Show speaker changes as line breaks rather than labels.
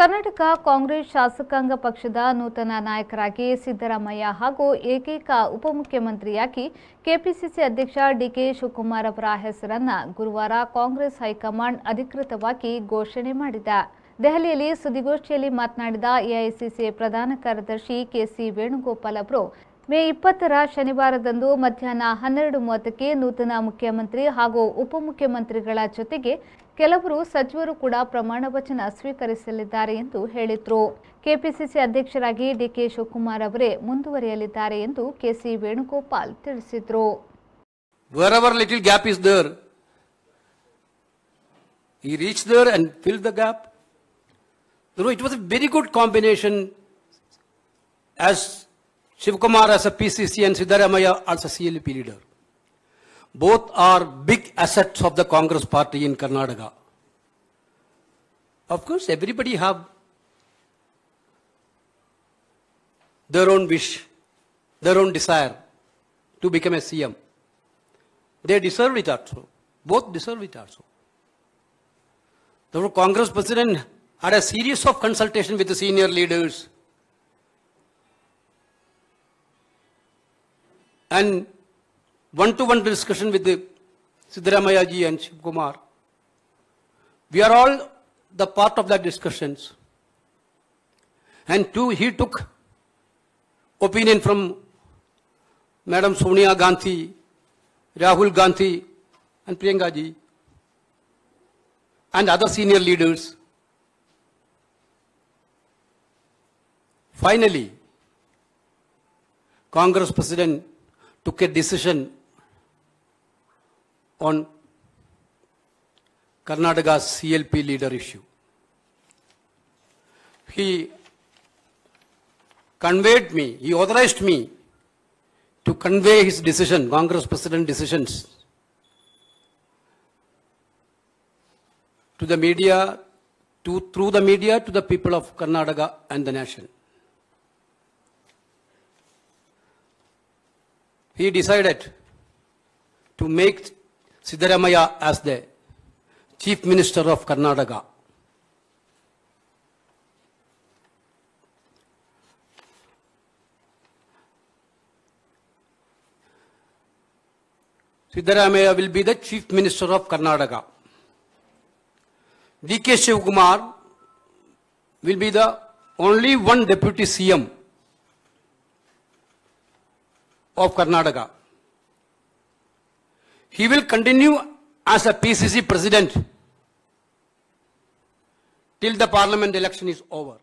ಕರ್ನಾಟಕ ಕಾಂಗ್ರೆಸ್ ಶಾಸಕಾಂಗ ಪಕ್ಷದ ನೂತನ ನಾಯಕರಾಗಿ ಸಿದ್ದರಾಮಯ್ಯ ಹಾಗೂ ಏಕೈಕ ಉಪಮುಖ್ಯಮಂತ್ರಿಯಾಗಿ ಕೆಪಿಸಿಸಿ ಅಧ್ಯಕ್ಷ ಡಿಕೆ ಶಿವಕುಮಾರ್ ಅವರ ಹೆಸರನ್ನ ಗುರುವಾರ ಕಾಂಗ್ರೆಸ್ ಹೈಕಮಾಂಡ್ ಅಧಿಕೃತವಾಗಿ ಘೋಷಣೆ ಮಾಡಿದೆ. ದೆಹಲಿಯಲ್ಲಿ ಸುದ್ದಿಗೋಷ್ಠಿಯಲ್ಲಿ ಮಾತನಾಡಿದ ಎಐಸಿಸಿ ಪ್ರಧಾನ ಕಾರ್ಯದರ್ಶಿ ಕೆಸಿ ವೇಣುಗೋಪಾಲ್ ಅವರು ಮೇ ಇಪ್ಪತ್ತರ ಶನಿವಾರದಂದು ಮಧ್ಯಾಹ್ನ ಹನ್ನೆರಡು ಮೂವತ್ತಕ್ಕೆ ನೂತನ ಮುಖ್ಯಮಂತ್ರಿ ಹಾಗೂ ಉಪಮುಖ್ಯಮಂತ್ರಿಗಳ ಜೊತೆಗೆ ಕೆಲವರು ಸಚಿವರು ಕೂಡ ಪ್ರಮಾಣ ವಚನ ಸ್ವೀಕರಿಸಲಿದ್ದಾರೆ ಎಂದು ಹೇಳಿದರು. ಕೆಪಿಸಿಸಿ ಅಧ್ಯಕ್ಷರಾಗಿ ಡಿಕೆ ಶಿವಕುಮಾರ್ ಅವರೇ ಮುಂದುವರಿಯಲಿದ್ದಾರೆ ಎಂದು ಕೆಸಿ ವೇಣುಗೋಪಾಲ್ ತಿಳಿಸಿದರು.
Good combination Shivkumar as a PCC and Siddaramaiah as a CLP leader. Both are big assets of the Congress party in Karnataka. Of course, everybody have their own wish, their own desire to become a CM. They deserve it also. Both deserve it also. The Congress president had a series of consultation with the senior leaders and one-to-one discussion with the Siddaramaiah ji and Shiv Kumar. We are all the part of that discussions. And two, he took opinion from Madam Sonia Gandhi, Rahul Gandhi, and Priyanka ji, and other senior leaders. Finally, Congress President took a decision on Karnataka's CLP leader issue. He conveyed me, he authorized me to convey his decision, Congress President decisions, to the media, to, through the media to the people of Karnataka and the nation. He decided to make Siddaramaiah as the Chief Minister of Karnataka. Siddaramaiah will be the Chief Minister of Karnataka. D.K. Shivkumar will be the only one Deputy CM of Karnataka. He will continue as a PCC President till the Parliament election is over.